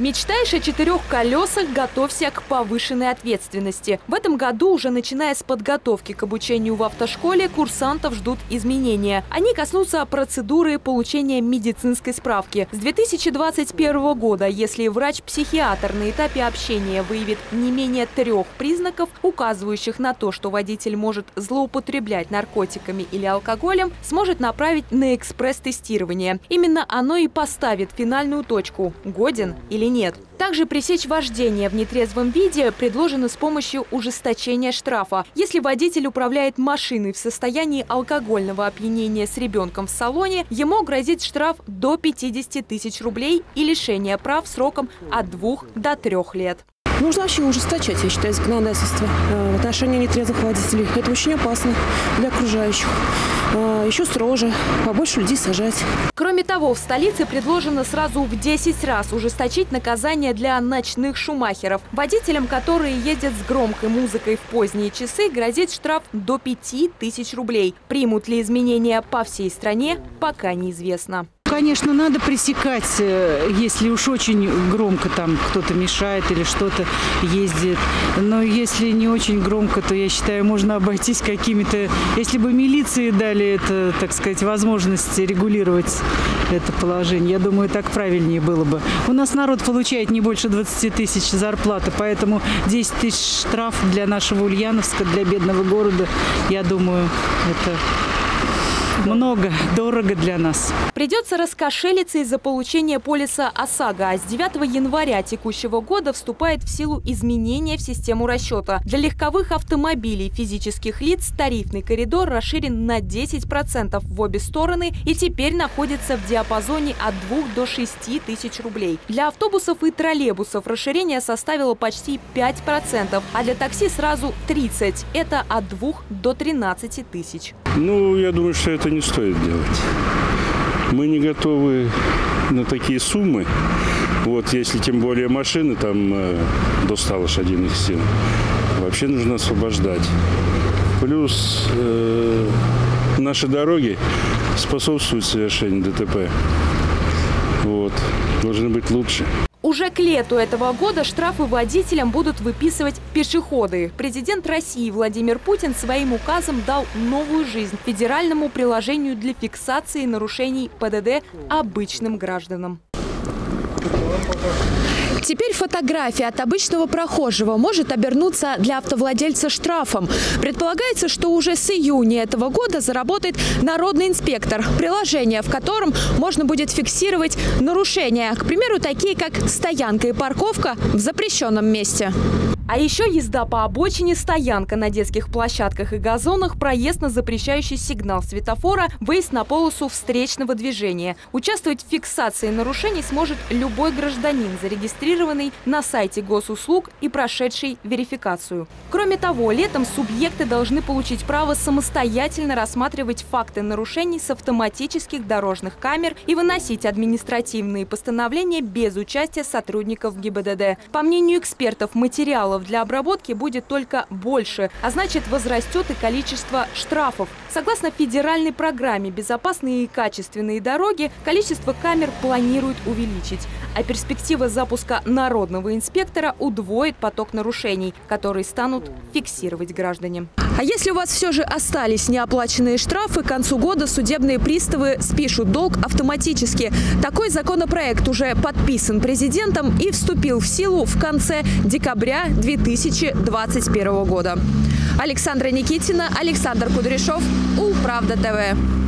Мечтаешь о четырех колесах, готовься к повышенной ответственности. В этом году, уже начиная с подготовки к обучению в автошколе, курсантов ждут изменения. Они коснутся процедуры получения медицинской справки. С 2021 года, если врач-психиатр на этапе общения выявит не менее трех признаков, указывающих на то, что водитель может злоупотреблять наркотиками или алкоголем, сможет направить на экспресс-тестирование. Именно оно и поставит финальную точку – годен или нет. Также пресечь вождение в нетрезвом виде предложено с помощью ужесточения штрафа. Если водитель управляет машиной в состоянии алкогольного опьянения с ребенком в салоне, ему грозит штраф до 50 тысяч рублей и лишение прав сроком от 2 до 3 лет. Нужно вообще ужесточать, я считаю, законодательство э, в отношении нетрезвых водителей. Это очень опасно для окружающих. Э, еще строже, побольше людей сажать. Кроме того, в столице предложено сразу в 10 раз ужесточить наказание для ночных шумахеров. Водителям, которые ездят с громкой музыкой в поздние часы, грозит штраф до 5000 рублей. Примут ли изменения по всей стране, пока неизвестно. Конечно, надо пресекать, э, если уж очень громко там кто-то мешает или что-то ездит. Но если не очень громко, то я считаю, можно обойтись какими-то... Если бы милиции дали это, так сказать, возможность регулировать это положение, я думаю, так правильнее было бы. У нас народ получает не больше 20 тысяч зарплаты, поэтому 10 тысяч штраф для нашего Ульяновска, для бедного города, я думаю, это много, дорого для нас. Придется раскошелиться из-за получения полиса ОСАГО. А с 9 января текущего года вступает в силу изменения в систему расчета. Для легковых автомобилей физических лиц тарифный коридор расширен на 10% в обе стороны и теперь находится в диапазоне от 2 до 6 тысяч рублей. Для автобусов и троллейбусов расширение составило почти 5%, а для такси сразу 30%. Это от 2 до 13 тысяч. Ну, я думаю, что это не стоит делать. Мы не готовы на такие суммы. Вот, если тем более машины там э, до 100 лошадиных сил, вообще нужно освобождать. Плюс э, наши дороги способствуют совершению ДТП. Вот, должны быть лучше. Уже к лету этого года штрафы водителям будут выписывать пешеходы. Президент России Владимир Путин своим указом дал новую жизнь федеральному приложению для фиксации нарушений ПДД обычным гражданам. Теперь фотография от обычного прохожего может обернуться для автовладельца штрафом. Предполагается, что уже с июня этого года заработает народный инспектор, приложение, в котором можно будет фиксировать нарушения, к примеру, такие как стоянка и парковка в запрещенном месте. А еще езда по обочине, стоянка на детских площадках и газонах, проезд на запрещающий сигнал светофора, выезд на полосу встречного движения. Участвовать в фиксации нарушений сможет любой гражданин, зарегистрированный на сайте госуслуг и прошедший верификацию. Кроме того, летом субъекты должны получить право самостоятельно рассматривать факты нарушений с автоматических дорожных камер и выносить административные постановления без участия сотрудников ГИБДД. По мнению экспертов, материалов материалов для обработки будет только больше, а значит возрастет и количество штрафов. Согласно федеральной программе «Безопасные и качественные дороги», количество камер планируют увеличить. А перспектива запуска народного инспектора удвоит поток нарушений, которые станут фиксировать граждане. А если у вас все же остались неоплаченные штрафы, к концу года судебные приставы спишут долг автоматически. Такой законопроект уже подписан президентом и вступил в силу в конце декабря 2021 года. Александра Никитина, Александр Кудряшов, Улправда ТВ.